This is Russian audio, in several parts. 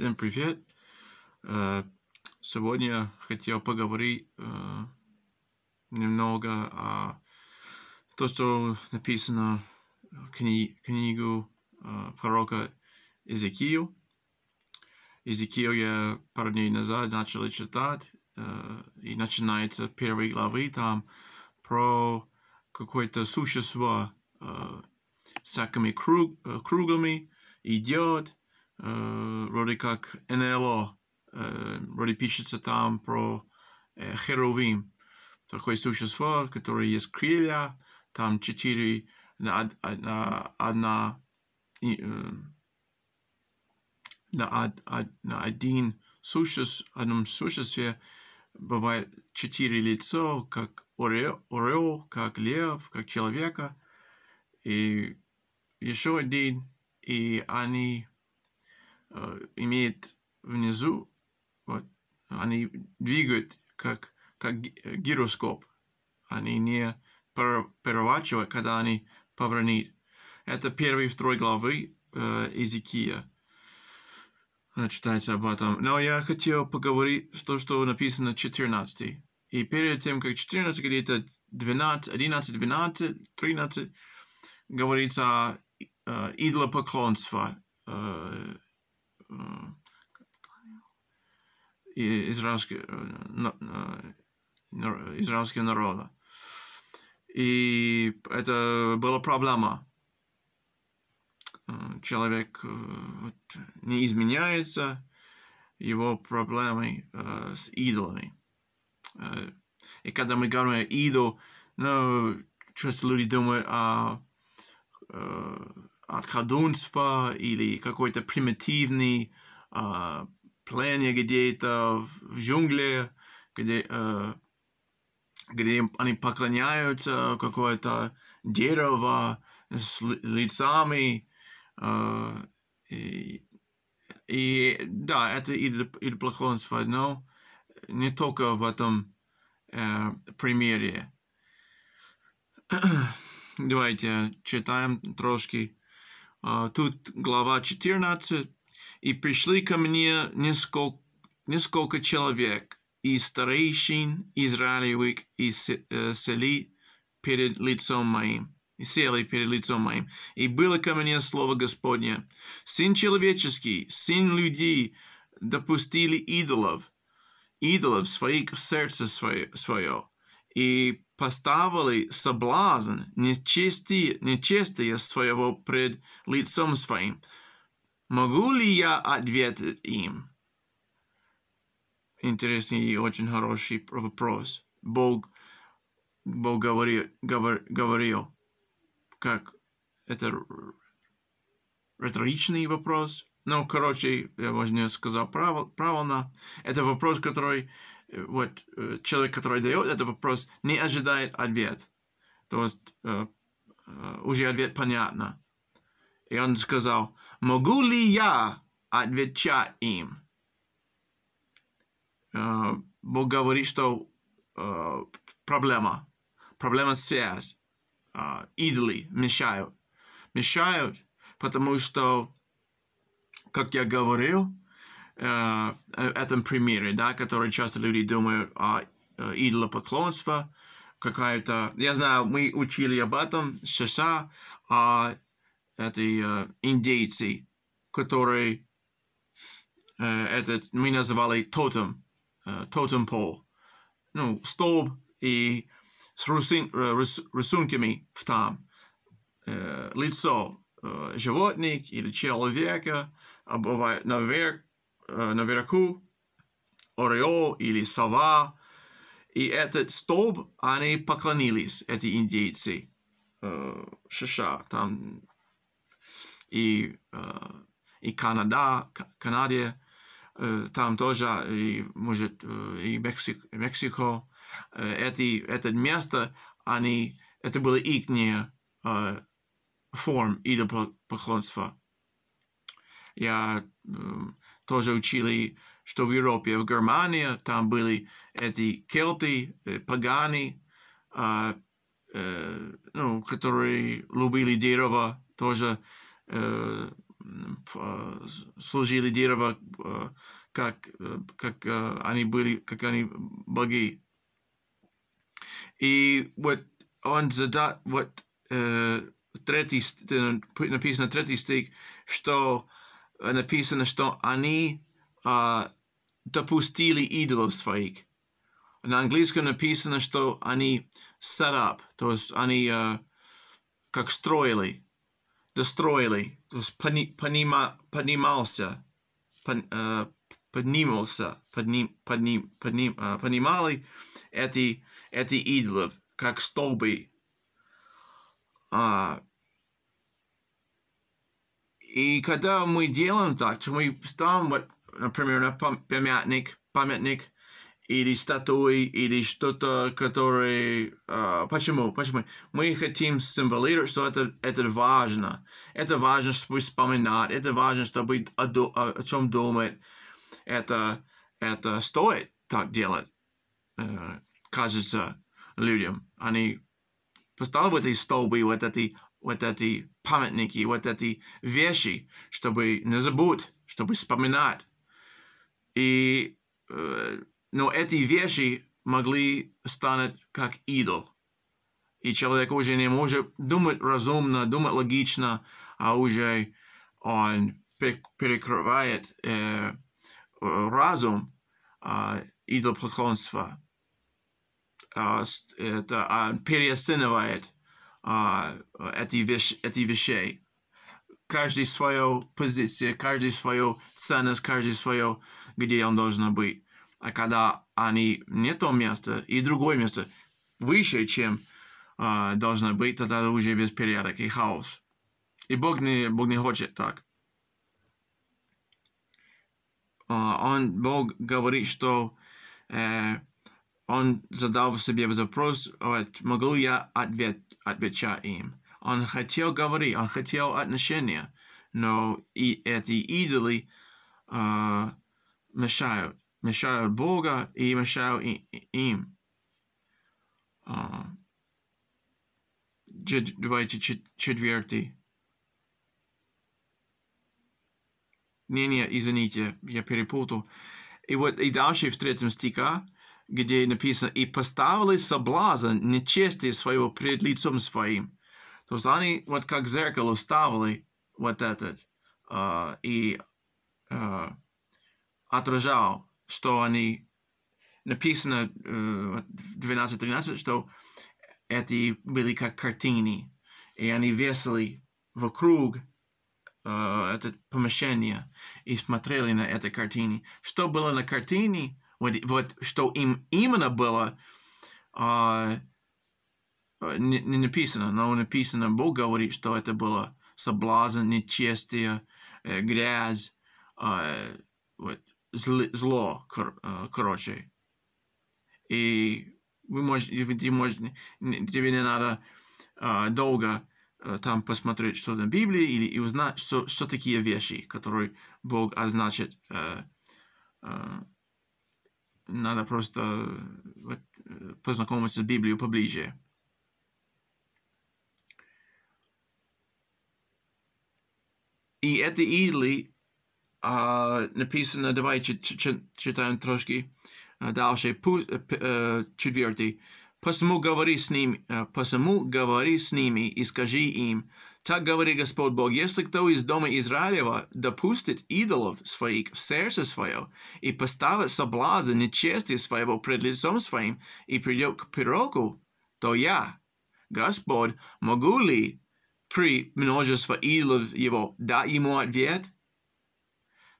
Всем привет! Э, Сегодня хотел поговорить э, немного о том, что написано кни книгу э, пророка Иезекиил. Иезекиил я пару дней назад начал читать, и начинается первой главы там про какое-то существо с всякими круг, кругами идет, вроде как НЛО, вроде пишется там про херовим, такое существо, которое есть крылья, там четыре на, на, одна, на, на один существ, одном существе бывает четыре лица, как орел, орел, как лев, как человека, и еще один, и они имеет внизу, вот, они двигают как, как гироскоп. Они не переворачивают, когда они повернут. Это первый и второй главы э, Иезекия. Читается об этом. Но я хотел поговорить то, что написано 14. И перед тем, как 14, где-то 12, 11, 12, 13, говорится о э, идолопоклонстве. Э, израильского, израильского народа. И это была проблема. Человек вот, не изменяется, его проблемы э, с идолами. И когда мы говорим о идол, ну, часто люди думают о, о колдунстве или какой-то примитивный э, плане где-то в джунгле, где, э, где они поклоняются какое-то дерево с лицами. Э, и, и да, это идолопоклонство, но не только в этом э, примере. Давайте читаем трошки. Uh, тут глава 14 и пришли ко мне несколько, несколько человек из старейшин Израилевых и э, сели перед лицом моим. И сели перед лицом моим. И было ко мне слово Господне. Сын человеческий, сын людей допустили идолов, идолов своих в сердце свое, свое и поставили соблазн нечестие, нечестие своего пред лицом своим, Могу ли я ответить им? Интересный и очень хороший вопрос. Бог, Бог говорил, говор, говорил, как это риторичный вопрос. Ну, короче, я, не сказал правильно. Это вопрос, который вот э, человек, который дает этот вопрос, не ожидает ответ. То есть э, уже ответ понятно. И он сказал, могу ли я отвечать им? Э, Бог говорит, что э, проблема, проблема связь, э, идолы мешают. Мешают, потому что, как я говорил, этом примере, да, который часто люди думают о идолопоклонстве, какая-то... Я знаю, мы учили об этом в США, о это э, индейцы, которые э, этот мы называли тотем, э, тотем пол. Ну, столб и с рисун, рис, рисунками в там. Э, лицо э, животных или человека, а бывает наверх, э, наверху орел или сова. И этот столб, они поклонились, эти индейцы. Э, там и, э, и Канада, Канаде, э, там тоже, и, может, э, и Мексик, Мексико, эти, это место, они, это было их форм идолопоклонства. Я тоже учили, что в Европе, в Германии, там были эти келты, паганы, ну, которые любили дерево, тоже э, служили дерево, как, как они были, как они боги. И вот он задал, вот третий, написано третий стих, что написано, что они допустили идолов своих. На английском написано, что они set up, то есть они uh, как строили, достроили, то есть подни, поднима, поднимался, под, uh, поднимался, подним, подним, подним, uh, поднимали эти, эти идолы, как столбы. Uh, и когда мы делаем так, то мы ставим, вот, например, на памятник, памятник, или статуи, или что-то, которое... Uh, почему? Почему? Мы хотим символировать, что это, это важно. Это важно, чтобы вспоминать. Это важно, чтобы о, о, о чем думать. Это, это стоит так делать, uh, кажется, людям. Они поставили вот эти столбы, вот эти, вот эти памятники, вот эти вещи, чтобы не забыть, чтобы вспоминать. И uh, но эти вещи могли стать как идол. И человек уже не может думать разумно, думать логично, а уже он перекрывает э, разум э, идолопоклонства. Э, это э, переоценивает э, эти, вещи, эти вещи. Каждый свою позицию, каждый свою ценность, каждый свое, где он должен быть а когда они не то место и другое место выше, чем э, должно быть, тогда уже беспорядок и хаос. И Бог не, Бог не хочет так. Uh, он, Бог говорит, что э, Он задал себе вопрос, вот, могу я ответ, отвечать им. Он хотел говорить, он хотел отношения, но и эти идолы э, мешают мешают Бога и мешают им. Давайте четвертый. Не, не, извините, я перепутал. И вот и дальше в третьем стиха, где написано, и поставили соблазн нечестие своего пред лицом своим. То есть они вот как зеркало ставили вот этот uh, и uh, отражал что они написано э, в 12.13, что эти были как картины, и они весили вокруг э, это помещение и смотрели на этой картине. Что было на картине, вот, вот что им именно было, э, не, не написано, но написано, Бог говорит, что это было соблазн, нечестие, э, грязь, э, вот, зло, короче. И вы можете, можете, тебе не надо uh, долго там посмотреть что то в Библии или и узнать, что, что такие вещи, которые Бог означает. Uh, uh, надо просто uh, познакомиться с Библией поближе. И это идолы а, написано, давайте читаем трошки дальше, четвертый. Посему говори с ними, посему говори с ними и скажи им, так говорит Господь Бог, если кто из дома Израилева допустит идолов своих в сердце свое и поставит соблазн нечестия своего пред лицом своим и придет к пироку, то я, Господь, могу ли при множестве идолов его дать ему ответ?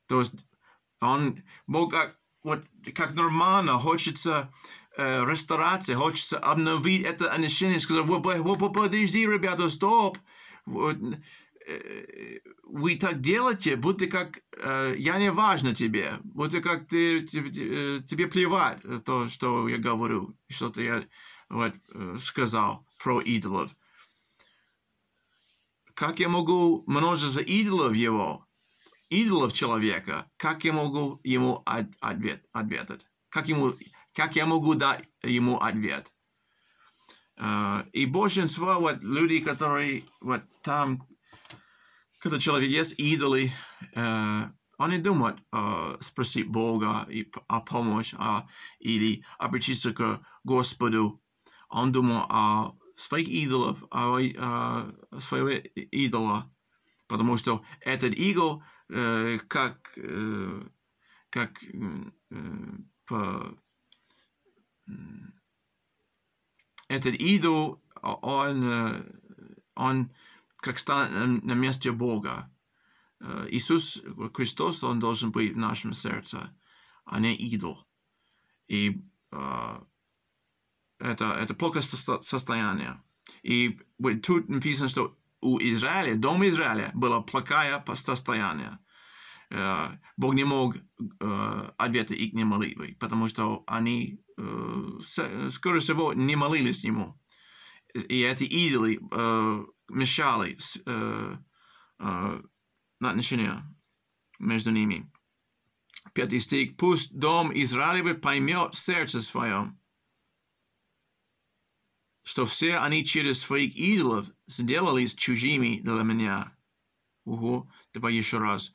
То есть он, Бог как, вот, как нормально, хочется э, ресторации, хочется обновить это отношение, сказать, подожди, ребята, стоп, вот, э, вы так делаете, будто как э, я не важно тебе, будто как ты, тебе, э, плевать то, что я говорю, что-то я вот, сказал про идолов. Как я могу множество идолов его идолов человека, как я могу ему ответ, ответить? Как, ему, как я могу дать ему ответ? Uh, и большинство вот, людей, которые вот там когда человек есть идолы, э, он не думает э, спросить Бога и, о помощи а, или обратиться к Господу. Он думает о своих идолов, о, о своего идола, потому что этот идол э, как, э, как э, по, этот идол, он, э, он как станет на месте Бога. Э, Иисус Христос, Он должен быть в нашем сердце, а не идол. И uh, это, это плохое состояние. И тут написано, что у Израиля, дом Израиля, было плохое состояние. Uh, Бог не мог uh, ответить их молитвы, потому что они, uh, скорее всего, не молились Ему. И эти идолы мешали отношения между ними. Пятый стих. «Пусть дом Израилевый поймет сердце своем, что все они через своих идолов сделались чужими для меня». Угу. Давай еще раз.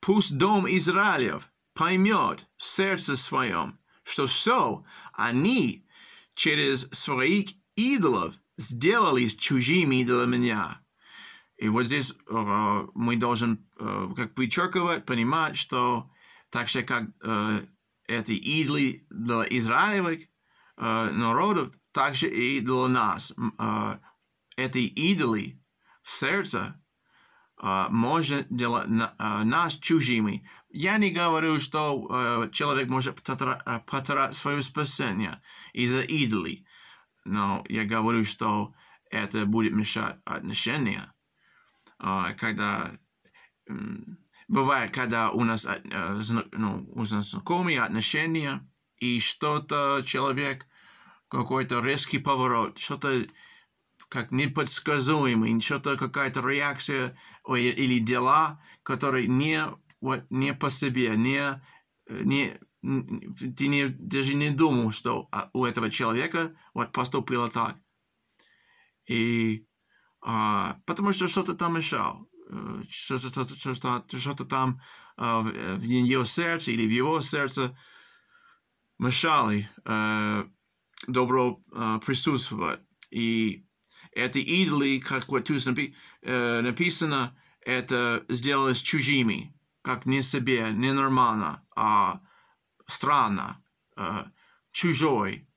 «Пусть дом Израилев поймет в сердце своем, что все они через своих идолов сделались чужими для меня». И вот здесь uh, мы должны uh, как подчеркивать, понимать, что так же, как uh, эти идолы для израилевых uh, народов, так же и для нас. Uh, эти идолы в сердце может нас чужими. Я не говорю, что uh, человек может потерять свое спасение из-за идолы, но я говорю, что это будет мешать отношениям. А, когда бывает, когда у нас, ну, у нас знакомые отношения, и что-то человек, какой-то резкий поворот, что-то как непредсказуемый, что-то какая-то реакция или дела, которые не, вот, не по себе, не, не, ты не, даже не думал, что а, у этого человека вот поступило так. И а, потому что что-то там мешал, э, что-то, что-то, что-то там а, в ее сердце или в его сердце мешали а, добро а, присутствовать. И эти идолы, как вот тут написано, это сделалось чужими, как не себе, не нормально, а странно, чужой,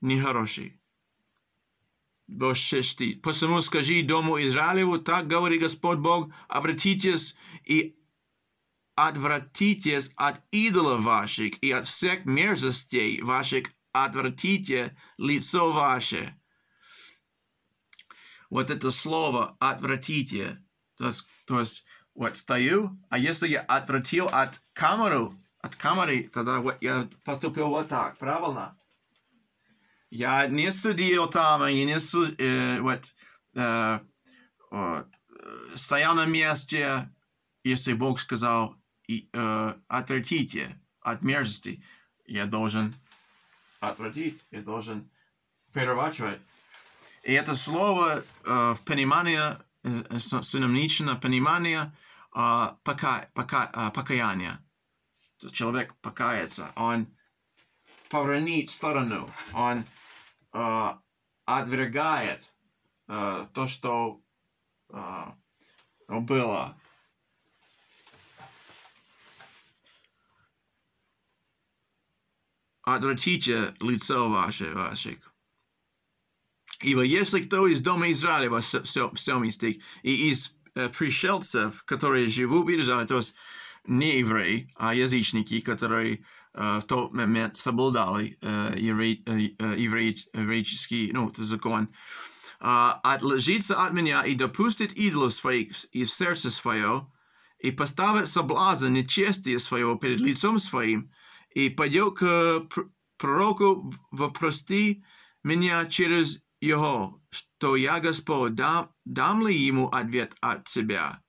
нехороший. Verse 6. Посему скажи дому Израилеву, так говорит Господь Бог, обратитесь и отвратитесь от идолов ваших и от всех мерзостей ваших отвратите лицо ваше. Вот это слово «отвратите», то есть, то есть вот стою, а если я отвратил от камеры, от камеры, тогда вот я поступил вот так, правильно? Я не судил там, я не э, вот, э, вот, стоял на месте, если Бог сказал, и, э, отвратите от мерзости, я должен отвратить, я должен переворачивать. И это слово э, в понимании, э, синомично понимание э, пока, пока, э, покаяния. Человек покается, он повернет сторону, он э, отвергает э, то, что э, было. Отвратите лицо ваше, ваших. Ибо если кто из дома Израилева, семь стих, и из пришельцев, которые живут в Израиле, то есть не евреи, а язычники, которые в тот момент соблюдали еврейский ну, закон, отлежится от меня и допустит идолов своих и в сердце свое, и поставит соблазн нечестия своего перед лицом своим, и пойдет к пророку вопрости меня через его, что я, Господь, дам, дам ли ему ответ от себя?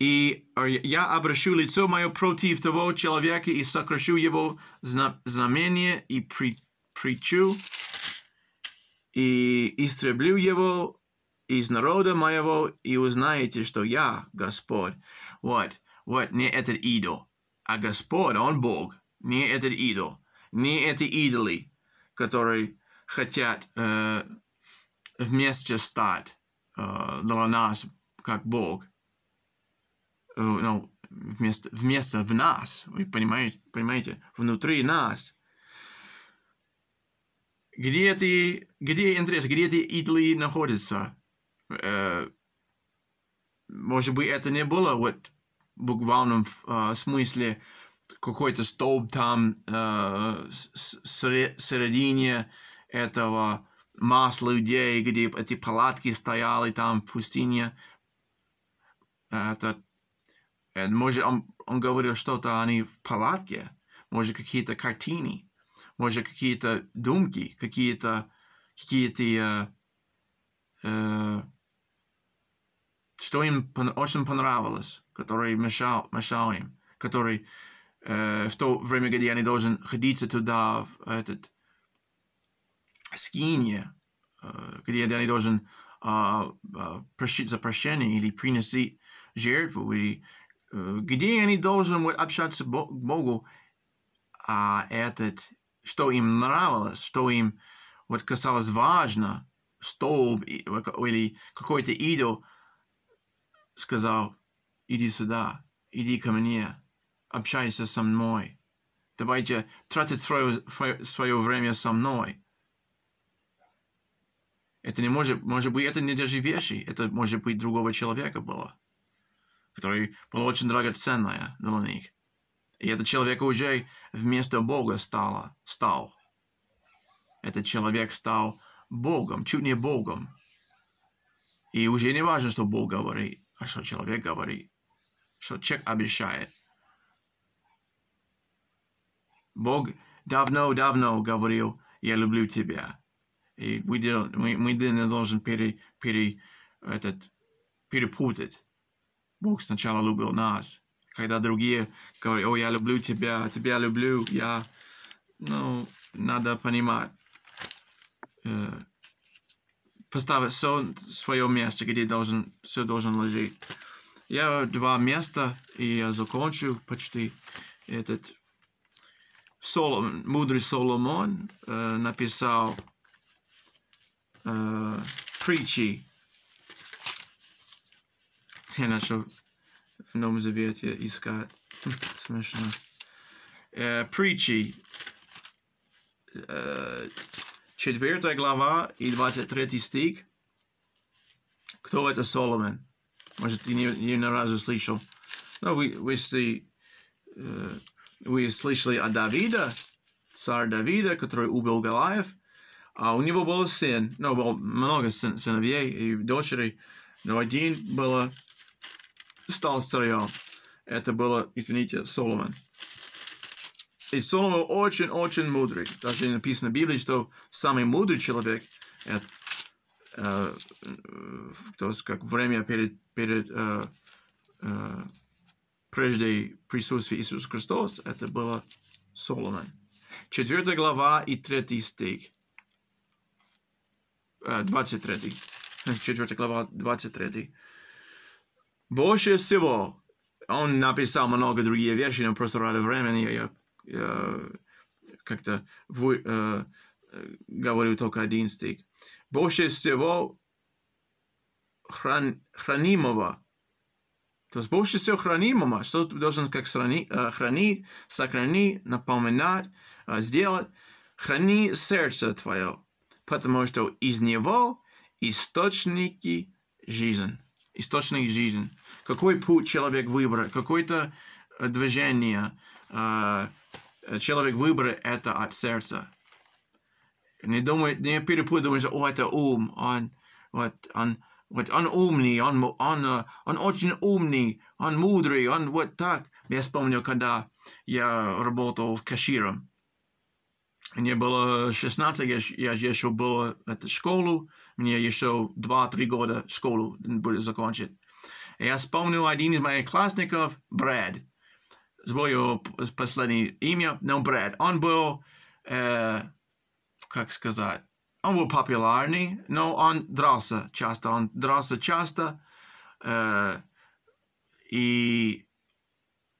и я обращу лицо мое против того человека и сокращу его знамение и при, притчу, и истреблю его из народа моего, и узнаете, что я Господь. Вот, вот, не этот идол, а Господь, Он Бог, не этот идол, не эти идолы, которые хотят э, вместе стать э, для нас как Бог. Э, ну, вместо, вместо в нас, вы понимаете, понимаете, внутри нас. Где эти, где интерес, где эти идолы находятся? Э, может быть, это не было вот в буквальном э, смысле какой-то столб там э, середине этого масса людей, где эти палатки стояли там в пустыне. Это, это может, он, он говорил что-то, они в палатке, может, какие-то картины, может, какие-то думки, какие-то какие-то э, э, что им очень понравилось, который мешал, мешал им, который э, в то время, где они должны ходить туда, в этот скине, э, где они должны э, э, просить за прощение или принести жертву, или э, где они должны вот, общаться к Богу, а этот, что им нравилось, что им вот казалось важно, столб или какой-то идол – сказал, иди сюда, иди ко мне, общайся со мной. Давайте тратить свое, свое время со мной. Это не может, может быть, это не даже вещи, это может быть другого человека было, который был очень драгоценная для них. И этот человек уже вместо Бога стало, стал. Этот человек стал Богом, чуть не Богом. И уже не важно, что Бог говорит а что человек говорит, что человек обещает. Бог давно-давно говорил, я люблю тебя. И мы, мы, мы не должны пере, пере, этот, перепутать. Бог сначала любил нас. Когда другие говорят, о, я люблю тебя, тебя люблю, я... Ну, надо понимать. Э, поставить все свое место, где должен, все должен лежать. Я два места, и я закончу почти этот Соломон, мудрый Соломон э, написал э, притчи. Я начал в Новом Завете искать. Смешно. Э, притчи. Э, 4 глава и 23 стих. Кто это Соломон? Может, ты не, не ни разу слышал. Но вы, вы, вы, э, вы слышали о Давида, царь Давида, который убил Галаев. А у него был сын, ну, было много сын, сыновей и дочерей, но один был, стал царем. Это было, извините, Соломон. И Соломон очень-очень мудрый. Даже написано в Библии, что самый мудрый человек это, э, то есть как время перед, перед э, э, прежде присутствия Иисуса Христос, это было Соломон. Четвертая глава и третий стих. 23. Э, Четвертая глава, 23. Больше всего, он написал много других вещей, но просто ради времени я Э, как-то э, говорю только один стих. Больше всего хран, хранимого, то есть больше всего хранимого, что ты должен как храни, э, хранить, сохранить, напоминать, сделать, храни сердце твое, потому что из него источники жизни. Источник жизни. Какой путь человек выбрал, какое-то движение, человек выбрал это от сердца. Не думай, не перепутай, думаешь, о, это ум, он, вот, он, вот он умный, он, он, он очень умный, он мудрый, он вот так. Я вспомнил, когда я работал кассиром. Мне было 16, я, я еще был в школу, мне еще 2-3 года школу будет закончить. Я вспомнил один из моих классников, Брэд свое последнее имя, но Брэд. Он был, э, как сказать, он был популярный, но он дрался часто, он дрался часто, э, и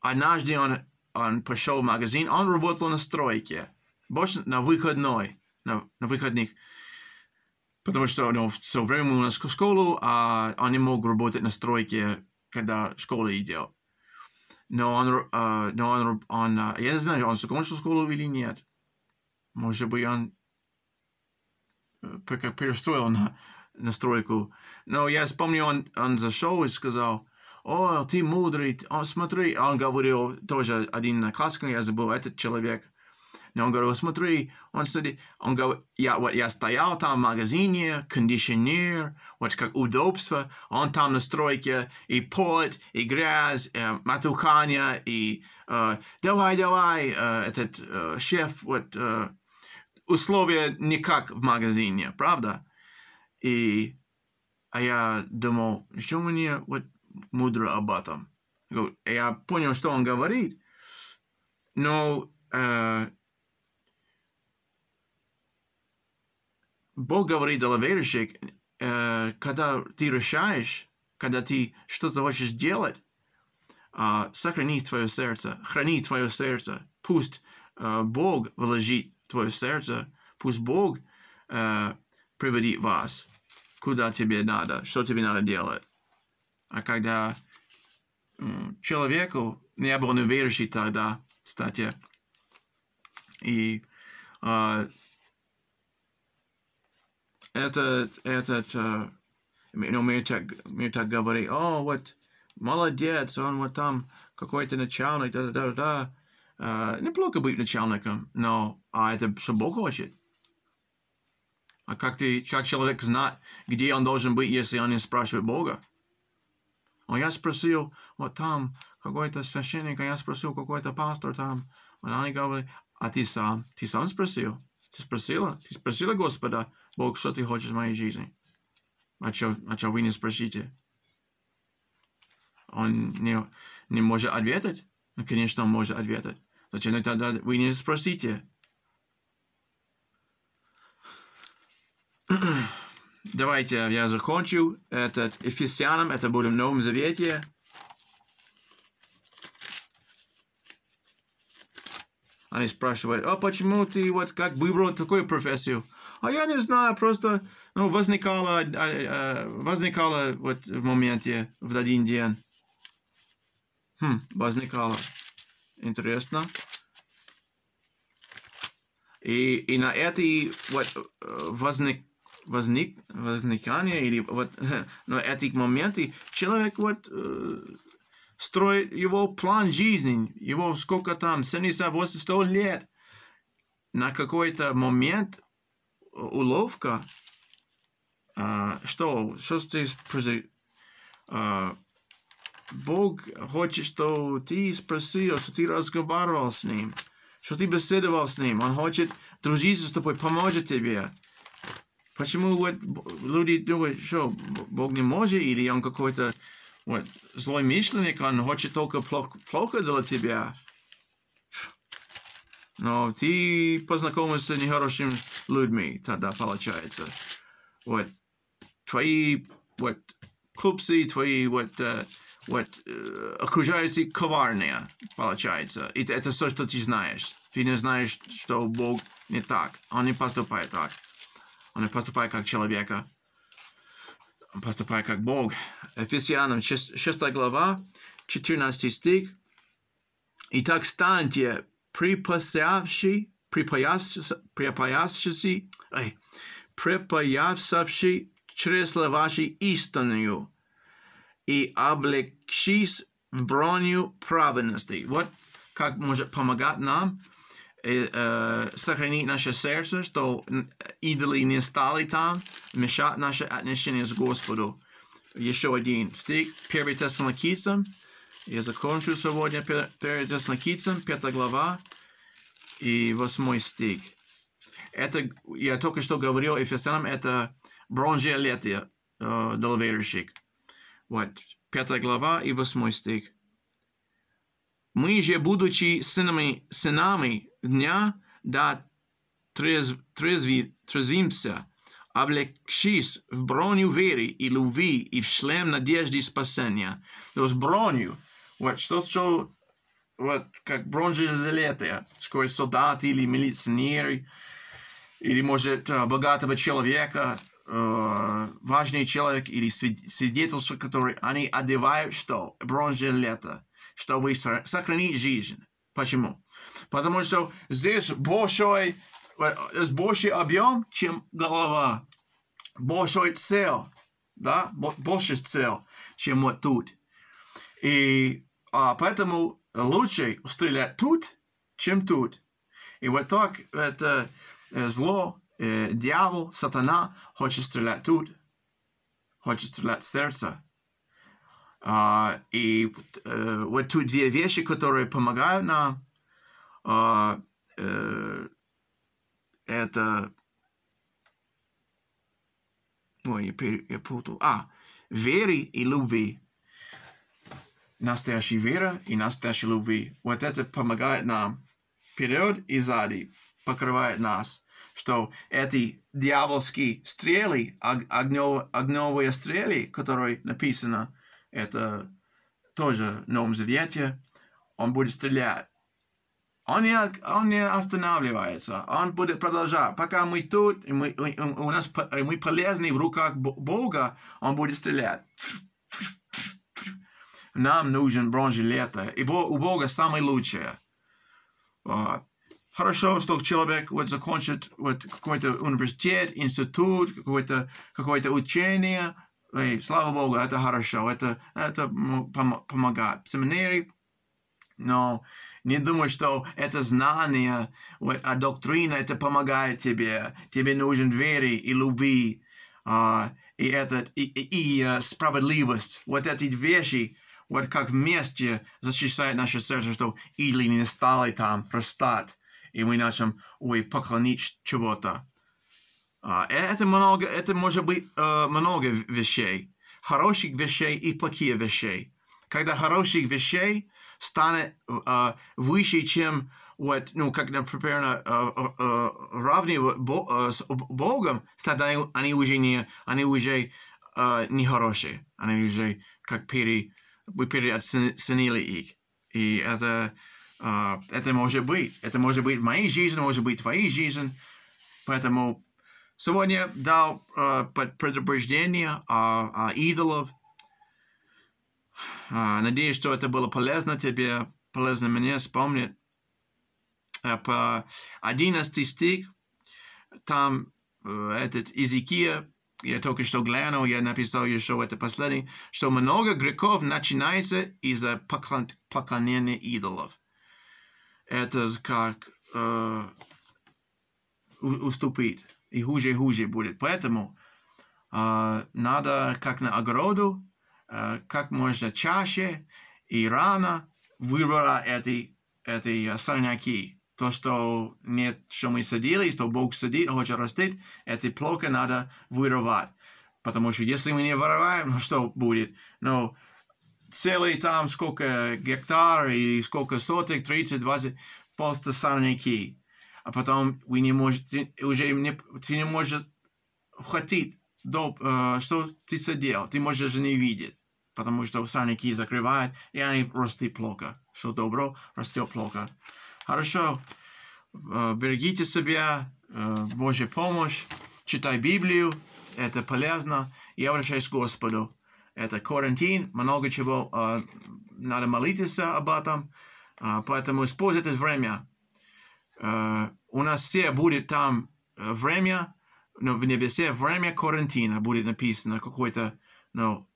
однажды он, он пошел в магазин, он работал на стройке, больше на выходной, на, на выходных, потому что ну, все время у нас школу, а он не мог работать на стройке, когда школа идет. Но он, uh, но он, он uh, я не знаю, он закончил школу или нет. Может быть, он перестроил на, на стройку. Но я вспомню, он, он зашел и сказал, о, ты мудрый, о, смотри, он говорил, тоже один классик, я забыл, этот человек, но он говорил, смотри, он сидит, он говорит, я, вот я стоял там в магазине, кондиционер, вот как удобство, он там на стройке, и пот, и грязь, э, матухание, и э, давай, давай, э, этот э, шеф, вот, э, условия не как в магазине, правда? И а я думал, что мне вот мудро об этом? Я понял, что он говорит, но э, Бог говорит для верующих, э, когда ты решаешь, когда ты что-то хочешь делать, э, сохрани твое сердце, храни твое сердце. Пусть э, Бог вложит твое сердце, пусть Бог э, приведет вас, куда тебе надо, что тебе надо делать. А когда э, человеку не был неверующий тогда, кстати, и э, этот, этот, э, ну, мне так, мне так говорит, о, вот, молодец, он вот там какой-то начальник, да-да-да, Uh, неплохо быть начальником, но а это что Бог хочет. А как, ты, как человек знать, где он должен быть, если он не спрашивает Бога? А я спросил, вот там какой-то священник, а я спросил какой-то пастор там. Вот они говорят, а ты сам, ты сам спросил? Ты спросила? Ты спросила Господа, Бог, что ты хочешь в моей жизни? А что, а что вы не спросите? Он не, не может ответить? Ну, конечно, он может ответить. Зачем тогда вы не спросите? Давайте я закончу. Этот Ефесянам, это будет в Новом Завете. Они спрашивают, а почему ты вот как выбрал такую профессию? А я не знаю, просто ну, возникало, возникало вот в моменте, в один день. Хм, возникало. Интересно. И, и на этой вот возник, возник, возникание или вот на этих моменты человек вот э, строит его план жизни, его сколько там, 70, 80, 100 лет. На какой-то момент уловка, э, что, что здесь? Э, Бог хочет, что ты спросил, что ты разговаривал с Ним, что ты беседовал с Ним. Он хочет дружиться с тобой, поможет тебе. Почему вот люди думают, что Бог не может, или Он какой-то вот, злой мышленник, Он хочет только плохо, плохо для тебя. Но ты познакомился с нехорошими людьми, тогда получается. Вот, твои вот, клубцы, твои вот, uh, вот, э, окружающие коварные, получается. И это все, что ты знаешь. Ты не знаешь, что Бог не так. Он не поступает так. Он не поступает как человека. Он поступает как Бог. Ефесянам 6, 6 глава, 14 стих. Итак, станьте припасявши, припаясши, припаясавши чресла вашей истинную, и облегчись в броню праведности. Вот как может помогать нам э, э, сохранить наше сердце, что идолы не стали там, мешать наше отношение с Господом. Еще один стих, 1 Тессалоникийцам. Я закончу сегодня 1 Тессалоникийцам, 5 глава и 8 стих. Это, я только что говорил Ефесянам, это бронзолетие э, для верующих. Вот, пятая глава и восьмой стих. Мы же, будучи сынами, сынами дня, да трезв, трезви, трезвимся, облекшись в броню веры и любви и в шлем надежды спасения. То есть броню, вот что, что вот как бронежилеты, скорее солдаты или милиционеры, или, может, богатого человека, важный человек или свидетельство, которое они одевают что? Бронежилета, чтобы сохранить жизнь. Почему? Потому что здесь большой, здесь больший объем, чем голова. Большой цель, да? Больше цель, чем вот тут. И а, поэтому лучше стрелять тут, чем тут. И вот так это зло, э, дьявол, сатана хочет стрелять тут, хочет стрелять в сердце. А, и э, вот тут две вещи, которые помогают нам. А, э, это... Ой, я, я путал. А, веры и любви. Настоящая вера и настоящая любви. Вот это помогает нам вперед и сзади, покрывает нас что эти дьявольские стрелы, огнев, огневые стрелы, которые написано, это тоже в Новом Завете, он будет стрелять. Он не, он не останавливается, он будет продолжать. Пока мы тут, и мы, у нас, мы полезны в руках Бога, он будет стрелять. Нам нужен бронежилет, и у Бога самое лучшее. Хорошо, что человек вот закончит вот какой-то университет, институт, какое-то какое учение. И, слава Богу, это хорошо, это, это пом помогает. Семинарий, но не думай, что это знание, вот, а доктрина это помогает тебе. Тебе нужен веры и любви, а, и, это, и, и, и uh, справедливость. Вот эти вещи, вот как вместе защищает наше сердце, что или не стали там растать и мы начнем ой, поклонить чего-то. А, это много, это может быть э, много вещей. Хороших вещей и плохих вещей. Когда хороших вещей станет э, выше, чем вот, ну, как, например, э, равны с Богом, тогда они уже не, они уже не хорошие. Они уже как пере, вы переоценили их. И это это может быть. Это может быть в моей жизни, может быть в твоей жизни. Поэтому сегодня дал uh, предупреждение о, о идолов. Uh, надеюсь, что это было полезно тебе, полезно мне вспомнить. Uh, по 11 стих, там uh, этот Иезекия, я только что глянул, я написал еще это последнее, что много грехов начинается из-за поклонения идолов это как э, уступить. И хуже и хуже будет. Поэтому э, надо как на огороду, э, как можно чаще и рано выбрать эти, эти сорняки. То, что нет, что мы садили, что Бог садит, хочет растить, это плохо надо вырывать. Потому что если мы не вырываем, ну что будет? Ну, целый там сколько гектар и сколько соток, 30, 20, просто сорняки. А потом вы не можете, уже не, ты не можешь хватить, до, э, что ты сидел, ты можешь не видеть, потому что сорняки закрывают, и они растут плохо. Что добро, растет плохо. Хорошо, э, берегите себя, э, Божья помощь, читай Библию, это полезно, и обращайся к Господу это карантин, много чего э, надо молиться об этом, э, поэтому используйте время. Э, у нас все будет там время, но в небесе время карантина будет написано, какой-то ну,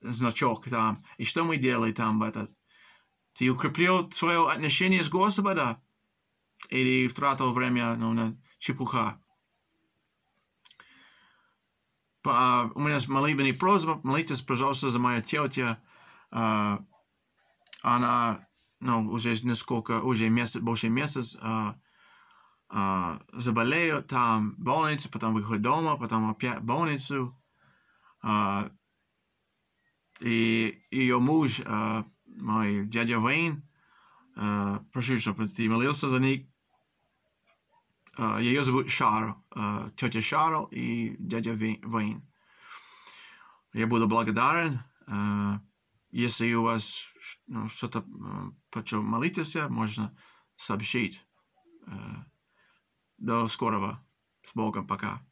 значок там. И что мы делаем там в этот? Ты укрепил свое отношение с Господом? Или тратил время ну, на чепуха? Uh, у меня молитвенный просьба, молитесь, пожалуйста, за мою тетю. Она, ну, уже несколько, уже месяц, больше месяц заболеет, там больница, потом выходит дома, потом опять больницу. И ее муж, мой дядя Вейн, прошу, чтобы ты молился за них. Э, ее зовут Шарл, э, тетя Шарл и дядя Вейн. Я буду благодарен, э, если у вас ну, что-то, про что молитесь, можно сообщить. До скорого. С Богом. Пока.